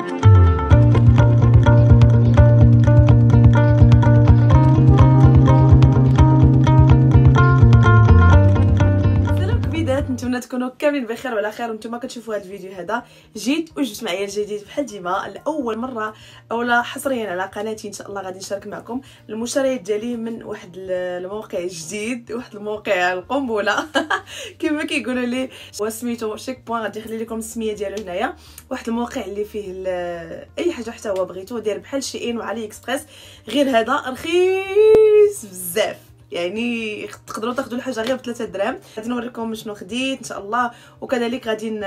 Thank you. نتمنى تكونوا كاملين بخير وعلى خير وأنتم كتشوفوا هذا الفيديو هذا. جيت وجبت معايا الجديد بحال ديما لأول مرة أولا حصريا على قناتي إن شاء الله غادي نشارك معكم. المشتريات ديالي من واحد الموقع جديد واحد الموقع القنبلة. كما كيقولوا لي وسميتو Chicpoint غادي نخلي لكم السمية ديالو هنايا. واحد الموقع اللي فيه أي حاجة حتى هو بغيتو داير بحال Shein و AliExpress. غير هذا رخيص بزاف. يعني تقدروا تاخذوا الحاجة غير ب 3 دراهم. غادي نوريكم شنو خديت إن شاء الله. وكذلك غادي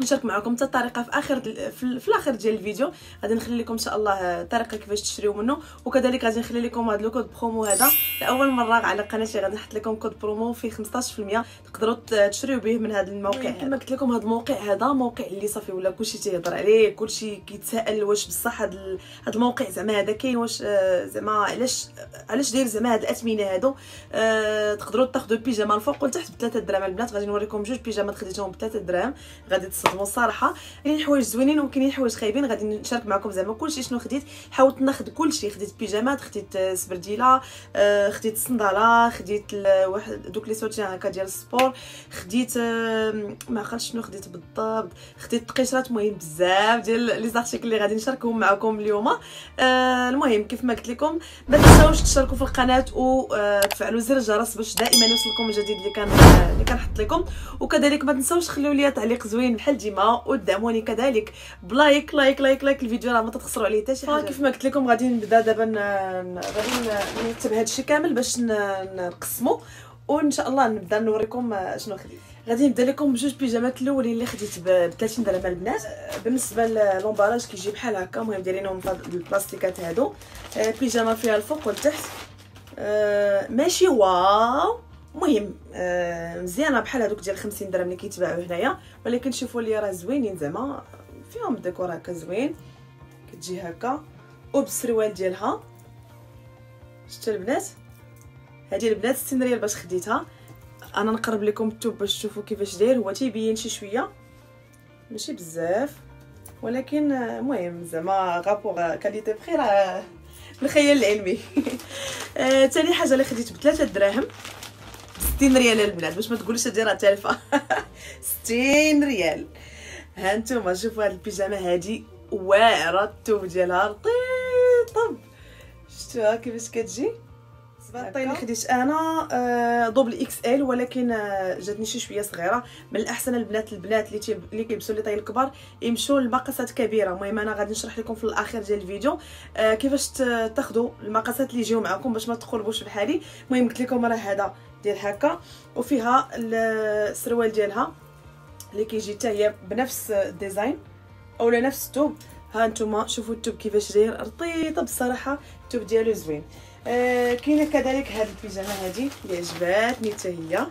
نشارك معكم حتى الطريقة في آخر في الآخر ديال الفيديو. غادي نخلي لكم إن شاء الله طريقة كيفاش تشريو منه. وكذلك غادي نخلي لكم هذا ال code promo هذا. لأول مرة على قناتي غادي نحط لكم code promo فيه 15% تقدروا تشريو به من هذا الموقع كما قلت لكم هذا الموقع هذا موقع اللي صافي ولا كلشي تيهضر عليه كلشي كيتسائل واش بصح هذا الموقع زعما هذا كاين واش آه، زعما علاش علاش داير زعما هاد الأثمنة هادو. أه تقدروا تاخذوا البيجامة الفوق وتحت ب 3 دراهم البنات. غادي نوريكم جوج بيجامات خديتهم ب 3 دراهم. غادي تصدموا الصراحه كاينين حوايج زوينين وكاينين حوايج خايبين غادي نشارك معكم زعما كلشي شنو خديت. حاولت ناخذ كلشي خديت بيجامات خديت سبرديلة آه خديت صندالة خديت واحد دوك les soutiens هكا ديال ال sport خديت آه ما عقلتش شنو خديت بالضبط خديت قشرات مهم بزاف ديال les articles اللي غادي نشاركهم معكم اليوم. آه المهم كيف ما قلت لكم ما تنساوش تشتركوا في القناة وتفعلوا زر الجرس باش دائما يوصلكم الجديد اللي كان اللي كنحط لكم. وكذلك ما تنساوش تخليو لي تعليق زوين بحال ديما ودعموني كذلك. ب like like like like الفيديو راه ما تخسروا عليه حتى شي حاجة. كيف ما قلت لكم غادي نبدا دابا غادي نكتب هذا الشيء كامل باش نقسمو وإن شاء الله نبدا نوريكم شنو خديت. غادي نبدا لكم بجوج بيجامات الأولين اللي خديت ب 30 درهم البنات. بالنسبة لل emballage كيجي بحال هكا المهم دايرينهم البلاستيكات هادو. بيجامة فيها الفوق والتحت. آه، ماشي واو. المهم آه مزيانة بحال هذوك ديال 50 درهم اللي كيتباعوا هنايا. ولكن شوفوا لي راه زوينين زعما فيهم الديكور هكا زوين. كتجي هكا. وبالسروال ديالها. شفتوا البنات؟ هذه البنات 60 ريال باش خديتها. أنا نقرب لكم التوب باش تشوفوا كيفاش داير. هو تيبين شي شوية. ماشي بزاف. ولكن المهم زعما rapport qualité prix راه الخيال العلمي. ثاني آه حاجة اللي خديت ب 3 دراهم. 60 ريال البنات باش ما تقولوش هادي راه تالفة. 60 ريال. ها نتوما شوفوا هاد البيجامة هادي. واعرة الثوب ديالها رطيب. شفتوها كيفاش كتجي؟ الباطي اللي خديت أنا آه double XL ولكن آه جاتني شي شوية صغيرة. من الأحسن البنات البنات اللي تي... اللي كيلبسوا les tailles الكبار يمشوا لمقاسات كبيرة. المهم أنا غادي نشرح لكم في الأخير ديال الفيديو آه كيفاش تاخذوا المقاسات اللي يجيو معكم باش ما تقلبوش بحالي. المهم قلت لكم راه هذا ديال هكا وفيها السروال ديالها اللي كيجي حتى هي بنفس ال design أولا نفس الثوب ها نتوما شوفوا الثوب كيفاش داير. رطيبة بصراحة الثوب ديالو زوين. آه كاينة كذلك هاد البيجامه هادي اللي عجباتني حتى هي.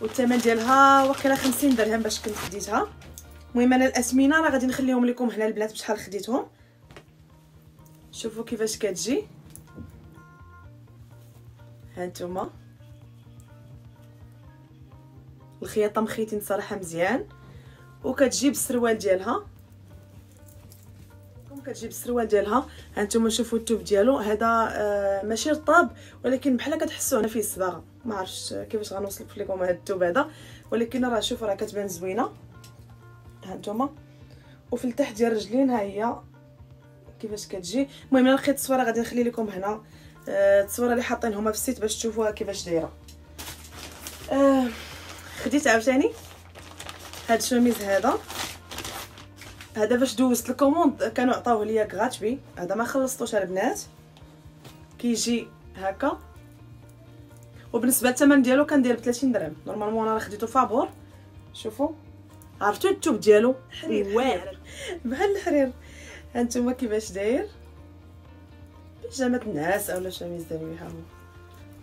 والثمن ديالها واقيلا 50 درهم باش كنت خديتها. المهم أنا الأسمنة راه غادي نخليهم لكم هنا البنات بشحال خديتهم. شوفوا كيفاش كتجي. هانتوما الخياطة مخيتين صراحة مزيان. وكتجيب السروال ديالها. كتجيب السروال ديالها. هانتوما شوفوا الثوب ديالو. هذا آه ماشي رطاب ولكن بحال كتحسوا هنا فيه الصباغة. ما عرفتش كيفاش غنوصل لكم هذا الثوب هذا. ولكن راه شوفوا راه كتبان زوينة. هانتوما وفي التحت ديال الرجلين ها هي. كيفاش كتجي. المهم أنا لقيت التصويره غادي نخلي لكم هنا. آه التصويره اللي حاطينهم في ال site باش تشوفوها كيفاش دايرة. آه خديت عاوتاني. هاد الشوميز هذا. هذا باش دوزت ال commande كانوا عطاوه ليا gratuit هذا ما خلصتوش البنات. كيجي هكا. وبالنسبة للثمن ديالو كان داير ب 30 درهم. normalement أنا خديته فابور شوفوا. عرفتوا الثوب ديالو؟ حرير واعر. بحال الحرير. هانتوما كيفاش داير؟ بيجامة الناس اولا شميز ديالو ها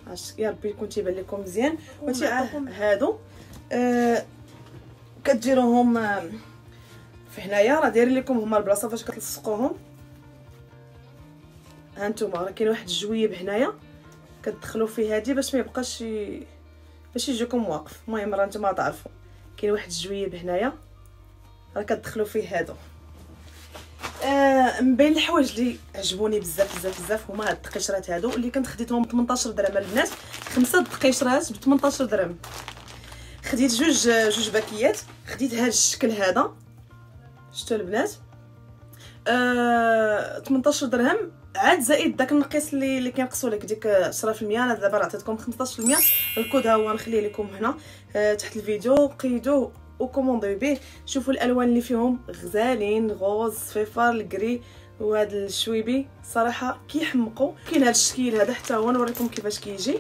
هو يا ربي يكون تيبان لكم مزيان. وتيعطيكم هادو. آه كديروهم آه في هنايا راه دايرين لكم هما البلاصة فاش كتلصقوهم. ها نتوما راه كاين واحد الجويب هنايا كتدخلوا فيه هادي باش ما يبقاش باش يجيكم واقف. المهم راه نتوما تعرفوا كاين واحد الجويب هنايا راه كتدخلوا فيه هادو. آه من بين الحوايج اللي عجبوني بزاف بزاف بزاف هما هاد القشرات هادو اللي كنت خديتهم ب 18 درهم البنات. خمسة د القشرات ب 18 درهم. خديت جوج جوج باكيات خديت هاد الشكل هذا. شفتوا البنات؟ آه 18 درهم. عاد زائد داك النقيس اللي اللي كينقصوا لك ديك 10% أنا دابا عطيتكم 15% الكود ها هو نخليه لكم هنا آه تحت الفيديو. قيدوه و commandez به شوفوا الألوان اللي فيهم. غزالين rose صفيفر ال gris وهذا الشويبي. صراحة كيحمقوا. كاين هذا الشكل هذا حتى هو نوريكم كيفاش كيجي.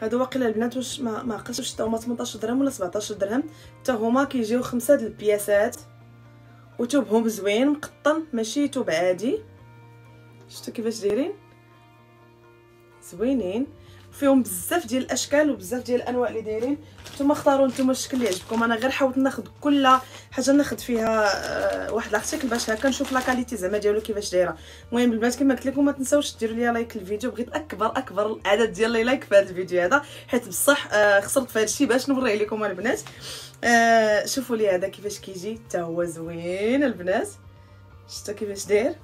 هادو واقيلا البنات واش ما ما عقلتش واش هما 18 درهم ولا 17 درهم. حتى هما كيجيو خمسة د البياسات. وتوبهم زوين مقطن ماشي توب عادي. شفتوا كيفاش دايرين؟ زوينين. فيهم بزاف ديال الأشكال وبزاف ديال الأنواع اللي دايرين. نتوما اختاروا نتوما الشكل اللي يعجبكم. أنا غير حاولت ناخذ كل حاجة ناخذ فيها آه، واحد ال article باش هكا نشوف la qualité زعما ديالو كيفاش دايرة. المهم البنات كما قلت لكم ما تنساوش ديروا لي like الفيديو. بغيت أكبر أكبر العدد ديال les likes في هذا الفيديو هذا. حيت بصح آه، خسرت في هذا الشيء باش نوريه لكم البنات. آه شوفوا لي هذا كيفاش كيجي. حتى هو زوين البنات. شفتوا كيفاش داير؟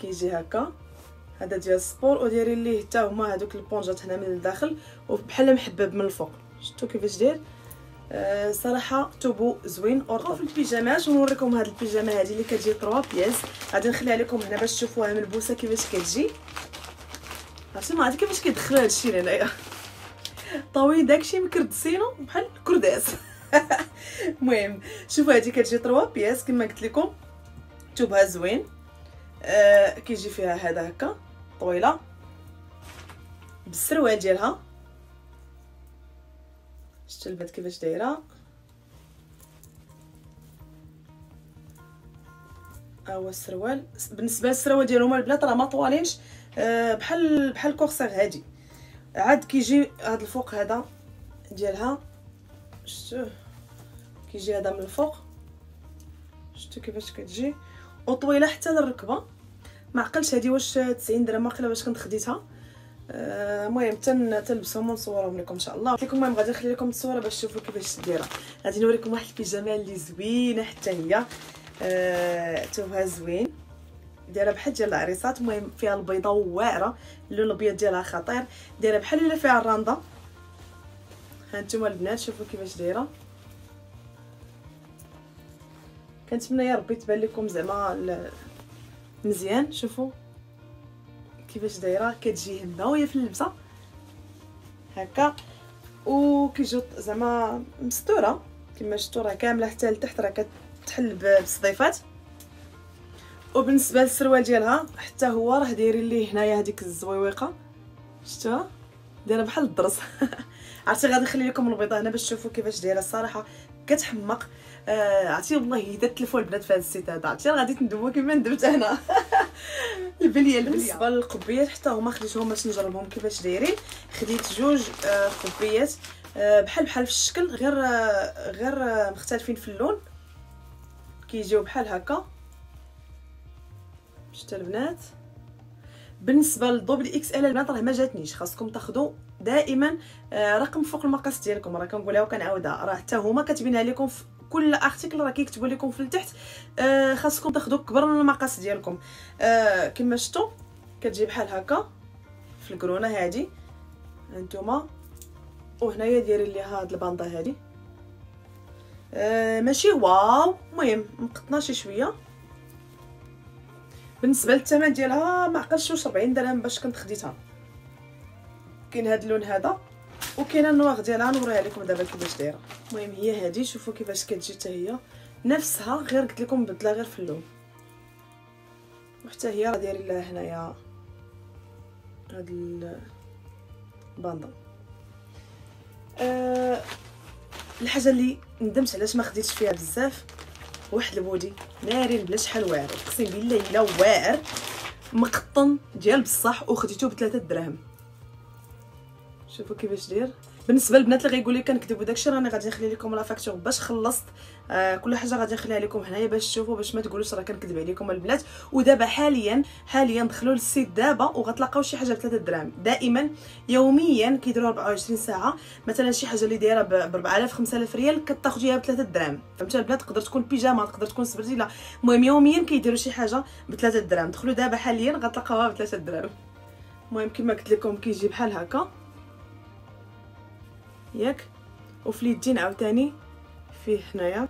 كيجي هكا. هذا ديال ال sport ودايرين ليه حتى هما هذوك البونجات هنا من الداخل وبحال محبب من الفوق. شفتوا كيفاش داير؟ آه صراحة توبو زوين اورطو في البيجامات ونوريكم هاد البيجامة هذه اللي كتجي 3 pièces. غادي نخليها لكم هنا باش تشوفوها ملبوسه كيفاش كتجي. عرفتي ما عرفتي كيفاش كيدخلوا هادشي لهنايا طويل داكشي مكردسينو بحال كرداس. المهم شوفوا هذه كتجي 3 بياس كما قلت لكم توبها زوين. آه كيجي فيها هذا هكا. طويلة. بالسروال ديالها. شفتوا البنات كيفاش دايرة. هو السروال. بالنسبة للسروال ديالهم البنات راه ما طوالينش آه بحال بحال كورسير هادي. عاد كيجي هاد الفوق هذا ديالها. شفتوه كيجي هذا من الفوق. شفتوا كيفاش كتجي؟ وطويلة حتى للركبة. ما عقلش هذه واش 90 درهم واقيلا باش كنت خديتها. آه، المهم تن تلبسهم ونصورهم لكم إن شاء الله. قلت لكم المهم غادي نخلي لكم الصورة باش تشوفوا كيفاش دايرة. غادي نوريكم واحد البيجامة اللي زوينه حتى هي. آه توها زوين. دايرة بحال ديال العريسات. المهم فيها البيضة واعرة. اللون الأبيض ديالها خطير. دايرة بحال اللي فيها الرندة. هانتوما البنات شوفوا كيفاش دايرة. كنتمنى يا ربي تبان لكم زعما مزيان شوفوا. كيفاش دايرة كتجي هناويه في اللبسة. هكا. وكيجيو زعما مستوره كما شفتوا راه كاملة حتى لتحت راه كتحل بالصديفات. وبالنسبة للسروال ديالها حتى هو راه دايرين ليه هنايا هذيك الزويويقة. شفتوها؟ دايرة بحال الدرس. عرفتي غادي نخلي لكم البيضة هنا باش تشوفوا كيفاش دايرة. الصراحة كتحمق. عرفتي والله إذا تلفوا البنات في هذا السيت هذا عرفتي غادي تندموا كيما ندمت أنا. البليه بالنسبة للقبيات حتى هما خديتهم باش نجربهم كيفاش دايرين. خديت جوج آه قبيات آه بحال بحال في الشكل غير آه غير آه مختلفين في اللون. كيجيو بحال هكا. شفتوا البنات؟ بالنسبة لل double XL البنات راه ما جاتنيش. خاصكم تاخذوا دائما آه، رقم فوق المقاس ديالكم. راه كنقولها وكنعاودها. راه حتى هما كاتبينها لكم في كل article راه كيكتبوا لكم في التحت. آه خاصكم تاخذوا كبر من المقاس ديالكم. آه كما شفتوا كتجي بحال هكا في الكرونه هذه هانتوما. وهنايا دايرين ليها هاد الباندا هذه آه ماشي واو. المهم مقطنا شي شوية. بالنسبة للثمن ديالها ما عقلتش واش 40 درهم باش كنت خديتها. كاين هاد اللون هذا. وكاينه النواغ ديالها نوريها لكم دابا كيفاش دايره. المهم هي هذه شوفوا كيفاش كتجي حتى هي. نفسها غير قلت لكم بدلها غير في اللون. وحتى هي راه دايرين لها هنايا هاد الباندا أه الحاجة اللي ندمت علاش ما خديتش فيها بزاف واحد البودي ناري بلا شحال واعر. اقسم بالله إلا واعر مقطن ديال بصح وخديته ب 3 دراهم. شوفوا كيفاش داير. بالنسبة للبنات اللي غيقول لي كنكذبوا داكشي راني غادي نخلي لكم la facture باش خلصت. آه كل حاجة غادي نخليها لكم هنايا باش تشوفوا باش ما تقولوش راه كنكذب عليكم البنات. ودابا حاليا حاليا دخلوا لل site دابا وغتلقاو شي حاجة ب 3 دراهم. دائما يوميا كيديروا 24 ساعة. مثلا شي حاجة اللي دايرة ب 4000 5000 ريال كتاخذيها ب 3 دراهم. فهمتوا البنات؟ تقدر تكون بيجاما تقدر تكون سبرتيله المهم يوميا كيديروا شي حاجة ب 3 دراهم. دخلوا دابا حاليا غتلقاوها ب 3 دراهم. المهم كما قلت لكم كيجي بحال هكا. ياك. وفي اليدين عاوتاني فيه هنايا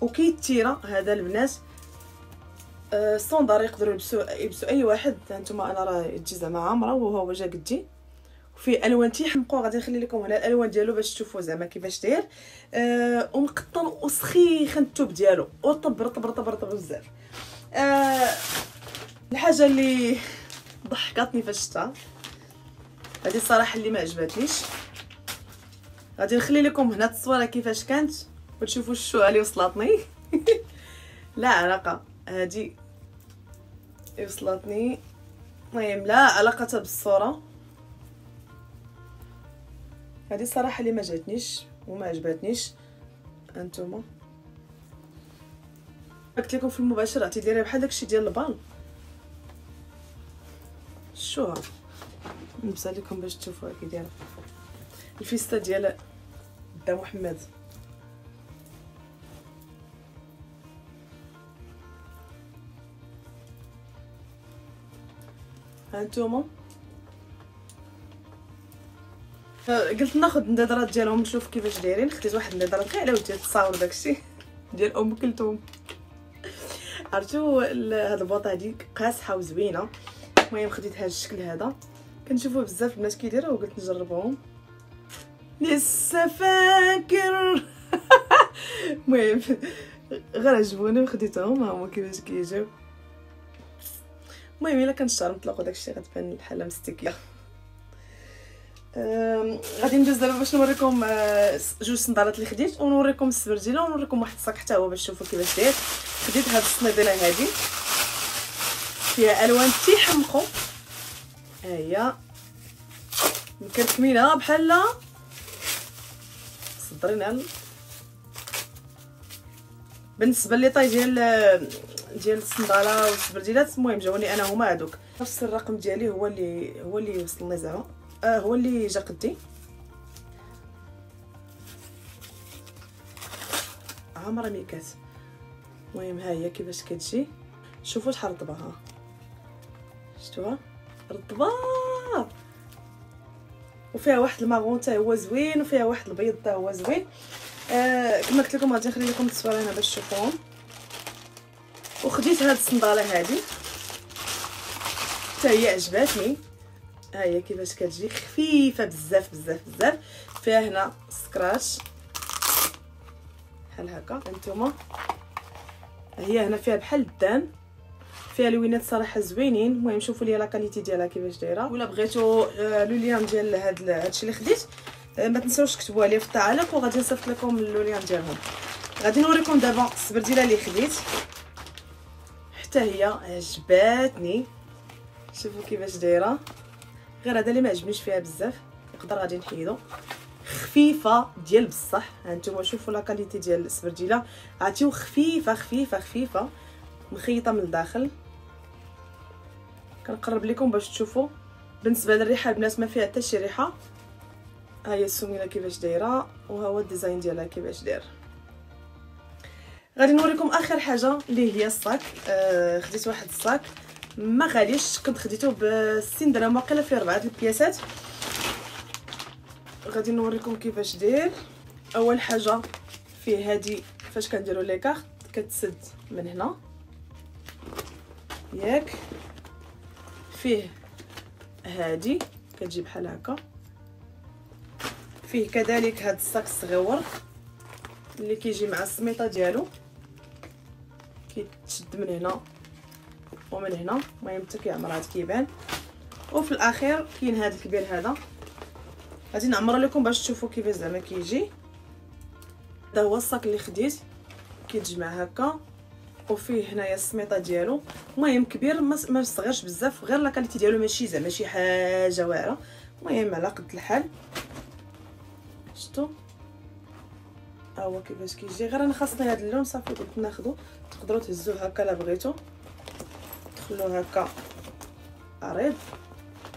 وكيتيرا هذا البنات. ستوندار يقدروا يلبسوا يلبسوا أي واحد. هانتوما أنا راه تجي زعما عامرة وهو جا قدي وفيه ألوان تيحمقوا غادي نخلي لكم هنا الألوان ديالو باش تشوفوا زعما كيفاش داير. أه ومقطن وسخيخ الثوب ديالو. وطب رطب رطب رطب بزاف. أه الحاجة اللي ضحكتني فاش شفتها. هذه الصراحة اللي ما عجبتنيش غادي نخلي لكم هنا التصويرة كيفاش كانت وتشوفوا الشوعه اللي وصلتني لا علاقة. هذه وصلتني المهم لا علاقة بالصورة. هذه الصراحه اللي ما جاتنيش وما عجبتنيش انتما قلت لكم في المباشر عطي بحال داكشي ديال البال. شوها نلبسها لكم باش تشوفوها كي دايرة. الفيستا ديال دا محمد. هانتوما قلت ناخذ النظرات ديالهم نشوف كيفاش دايرين. خديت واحد النظرة غير على وجهي تصاور داكشي ديال أم كلثوم. عرفتوا هاد البوطة هادي قاصحه وزوينة. المهم خديت هاد الشكل هذا. كنشوفوا بزاف الناس كيديروا وقلت نجربهم لسه فاكر. المهم غير عجبوني وخديتهم هما كيفاش كيجيو. المهم إلا كان الشعر مطلق وداكشي غتبان بحال مستكية. غادي ندوز دابا باش نوريكم آه، جوج صندالات اللي خديت ونوريكم السبرجيله ونوريكم واحد الصاك حتى هو باش تشوفوا كيفاش داير. خديت هاد الصنيدله هادي. فيها ألوان تيحمقوا ها هي مكركمينها بحال صدرينا بالنسبة لي طاي ديال ديال الصندالة والسبرديلات المهم جاوني أنا هما هذوك نفس الرقم ديالي هو اللي هو اللي وصلني زعما. آه هو اللي جا قدي. عامره ميكات المهم ها هي كيفاش كتجي. شوفوا شحال رطبه ها شفتوها؟ رطبة! وفيها واحد الماغون حتى هو زوين وفيها واحد البيض حتى هو زوين. آه كما قلت لكم غادي نخلي لكم التصويره هنا باش تشوفوهم. وخديت هاد الصندالة هادي. حتى هي عجباتني. ها هي كيفاش كتجي؟ خفيفة بزاف بزاف بزاف. فيها هنا scratch. بحال هكا هانتوما. هي هنا فيها بحال ال daim. فيها لوينات صراحة زوينين. المهم شوفوا لي la qualité ديالها كيفاش دايرة. ولا بغيتو آه، le lien ديال هاد هادشي اللي خديت آه، ما تنساوش تكتبوها لي في التعاليق وغادي نصيفط لكم ال les liens ديالهم. غادي نوريكم دابا السبرديله اللي خديت. حتى هي عجباتني. شوفوا كيفاش دايرة. غير هذا اللي ما عجبنيش فيها بزاف. يقدر غادي نحيدو. خفيفة ديال بصح. هانتوما شوفوا la qualité ديال السبرديله عرفتو خفيفة خفيفة خفيفة. مخيطة من الداخل. كنقرب لكم باش تشوفوا. بالنسبة للريحة البنات ما فيها حتى شي ريحة. ها هي السميله كيفاش دايرة وها هو ال design ديالها كيفاش داير. غادي نوريكم آخر حاجة اللي هي الصاك. آه خديت واحد الصاك. ما غاليش كنت خديته ب 60 درهم واقيلا فيه أربعة البياسات. غادي نوريكم كيفاش داير. أول حاجة فيه هادي فاش كنديروا لي كارت كتسد من هنا. ياك. فيه هادي كتجي بحال هكا. فيه كذلك هاد ال sac الصغيور اللي كيجي مع السميطة ديالو. كيتشد من هنا ومن هنا المهم حتى كيعمر عاد كيبان. وفي الأخير كاين هذا الكبير هذا. غادي نعمر لكم باش تشوفوا كيفاش زعما كيجي. هذا هو ال sac اللي خديت. كيتجمع هكا. وفيه هنايا السميطة ديالو. المهم كبير ما صغيرش بزاف غير la qualité ديالو ماشي زعما شي حاجة واعرة. المهم على قد الحال. شفتوا ها هو كيفاش كيجي. غير أنا خاصني هذا اللون صافي قلت ناخذو تقدروا تهزوه هكا لا بغيتو. تخلوه هكا عريض.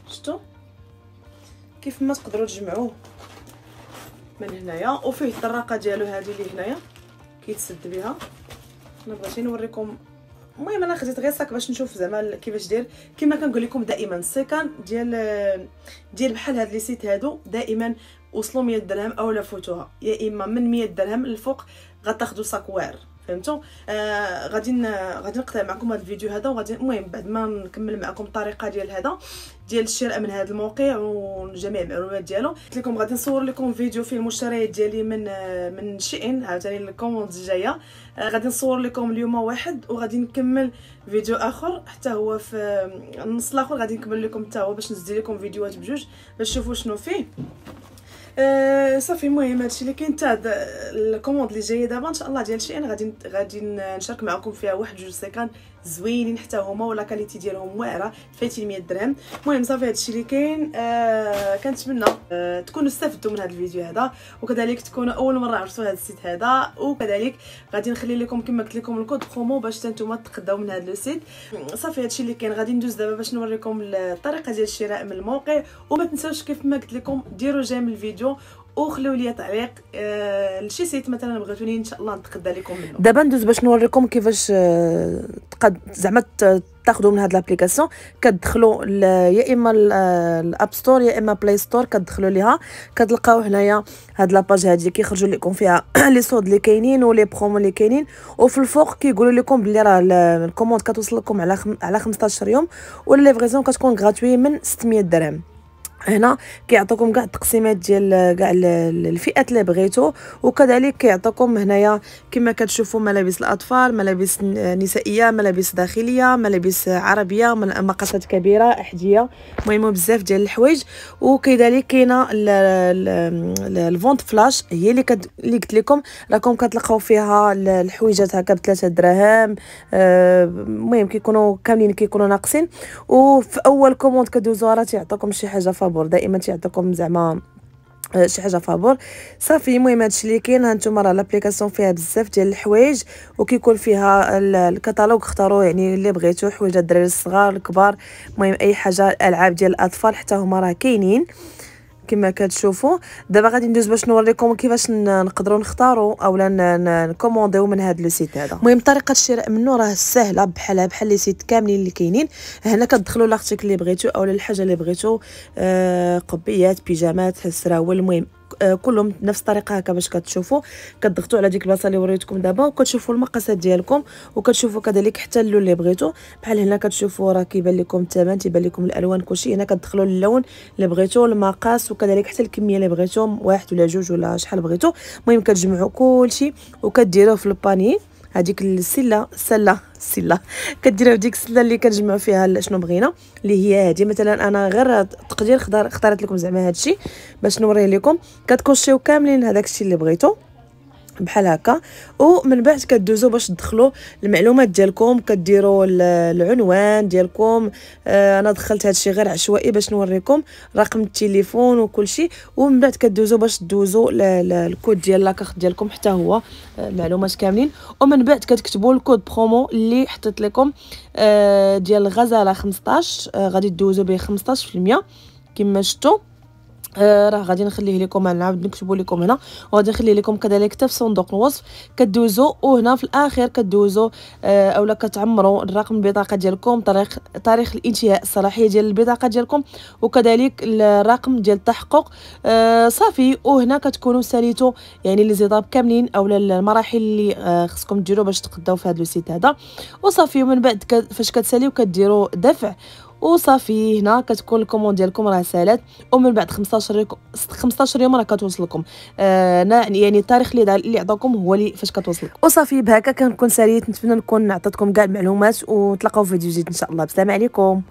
شفتوا كيف ما تقدروا تجمعوه من هنايا. وفيه الطراقة ديالو هذه اللي هنايا كيتسد بها. بغيت نوريكم. المهم أنا خديت غير صاك باش نشوف زعما كيفاش داير. كما كنقول لكم دائما السيكان ديال ديال بحال هاد les sites هادو دائما وصلوا 100 درهم اولا فوتوها. يا إما من 100 درهم الفوق غتاخذوا sac واعر فهمتوا؟ آه غادي غادي نقطع معكم هذا الفيديو هذا وغادي المهم بعد ما نكمل معكم الطريقة ديال هذا ديال الشراء من هذا الموقع وجميع المعلومات ديالو قلت لكم غادي نصور لكم فيديو فيه المشتريات ديالي من من Shein عاوتاني ال commande الجاية. آه غادي نصور لكم اليوم واحد وغادي نكمل فيديو آخر حتى هو في النص الآخر غادي نكمل لكم حتى هو باش نزيد لكم فيديوهات بجوج باش تشوفوا شنو فيه. أه صافي المهم هادشي اللي كاين حتى ال commande اللي جاية دابا إن شاء الله ديال Shein أنا غادي غادي نشارك معكم فيها واحد جوج سيكان زوينين حتى هما و la qualité ديالهم واعرة فايتين 100 درهم. المهم صافي هادشي اللي كاين آه كنتمنى آه تكونوا استفدتوا من هذا الفيديو هذا وكذلك تكونوا أول مرة عرفتوا هذا ال site هذا وكذلك غادي نخلي لكم كما قلت لكم ال code promo باش نتوما تقداو من هذا ال site صافي هادشي اللي كاين غادي ندوز دابا باش نوريكم الطريقة ديال الشراء من الموقع وما تنساوش كيف ما قلت لكم ديروا j'aime الفيديو وخليو لي تعليق آه لشي site مثلا بغيتوني إن شاء الله نتقدى لكم منه. دابا ندوز باش نوريكم كيفاش آه تقد زعما تاخذوا من هاد l'application كتدخلوا يا إما ال App Store يا إما Play Store كتدخلوا ليها. كتلقاو هنايا هاد la page هادي كيخرجوا لكم فيها les soldes اللي كاينين و les promos اللي كاينين. وفي الفوق كيقولوا لكم بلي راه ال commande كتوصل لكم على خم... على 15 يوم. و la livraison كتكون gratuite من 600 درهم. هنا كيعطيكم كاع التقسيمات ديال كاع الفئات اللي بغيتو وكذلك كيعطيكم هنايا كما كتشوفوا ملابس الأطفال ملابس نسائية ملابس داخلية ملابس عربية مقاسات كبيرة احذيه المهم بزاف ديال الحوايج. وكذلك كاينة ال vente flash هي اللي كد... اللي قلت لكم راكم كتلقاو فيها الحويجات هكا ب 3 دراهم. آه، المهم كيكونوا كاملين كيكونوا ناقصين. وفي أول commande كدوزوها راه تيعطيكم شي حاجة فابور. دائما تيعطيكم زعما آه، شي حاجة فابور. صافي المهم هادشي اللي كاين هانتوما راه l'application فيها بزاف ديال الحوايج وكيكون فيها الكتالوج اختاروا يعني اللي بغيتو حوايج الدراري الصغار الكبار المهم أي حاجة ألعاب ديال الأطفال حتى هما راه كاينين. كما كتشوفوا. دابا غادي ندوز باش نوريكم كيفاش نقدروا نختاروا اولا نكومونديو من هذا le site هذا. المهم طريقة الشراء منه راه سهلة بحالها بحال les sites كاملين اللي كاينين. هنا كتدخلوا l'article اللي بغيتو اولا الحاجة اللي بغيتو آه قبيات بيجامات سراول. المهم كلهم نفس الطريقة هكا باش كتشوفوا. كتضغطوا على ديك البلاصة اللي وريتكم دابا وكتشوفوا المقاسات ديالكم وكتشوفوا كذلك حتى اللون اللي بغيتو. بحال هنا كتشوفوا راه كيبان لكم الثمن تيبان لكم الألوان كلشي. هنا كتدخلوا اللون اللي بغيتو المقاس وكذلك حتى الكمية اللي بغيتو واحد ولا جوج ولا شحال بغيتو. المهم كتجمعوا كلشي وكديروه في الباني هذيك السلة السله السله كديرها في ديك السلة اللي كنجمعوا فيها شنو بغينا اللي هي هذه مثلا أنا غير تقدير اختارت لكم زعما هادشي باش نوريه لكم. كتكوشيو كاملين هذاك الشيء اللي بغيتو. بحال هكا. ومن بعد كدوزو باش تدخلوا المعلومات ديالكم كديروا العنوان ديالكم. آه أنا دخلت هادشي غير عشوائي باش نوريكم رقم التليفون وكل شيء ومن بعد كدوزو باش دوزو الكود ديال la carte ديالكم حتى هو. آه معلومات كاملين. ومن بعد كتكتبوا ال code promo اللي حطيت لكم آه ديال الغزاله 15 آه غادي دوزو به 15% كما شفتوا آه راه غادي نخليه لكم نعاود نكتبوا لكم هنا. وغادي نخليه لكم كذلك حتى في صندوق الوصف كدوزو وهنا في الآخر كدوزو آه أولا كتعمروا الرقم البطاقة ديالكم تاريخ تاريخ الانتهاء الصلاحية ديال البطاقة ديالكم وكذلك الرقم ديال التحقق آه صافي. وهنا كتكونوا ساليتو يعني les étapes كاملين أولا المراحل اللي آه خصكم ديروا باش تقداو في هذا le site هذا. وصافي. ومن بعد فاش كتساليو كديروا دفع. وصافي هنا كتكون ال commande ديالكم راه سالات ومن بعد 15 15 يوم راه كتوصل لكم آه يعني التاريخ اللي اللي عطاكم هو اللي فاش كتوصل لكم وصافي بهكا كنكون ساليت. نتمنى نكون عطيتكم كاع المعلومات. وتلاقاو في فيديو جديد إن شاء الله. بسلام عليكم.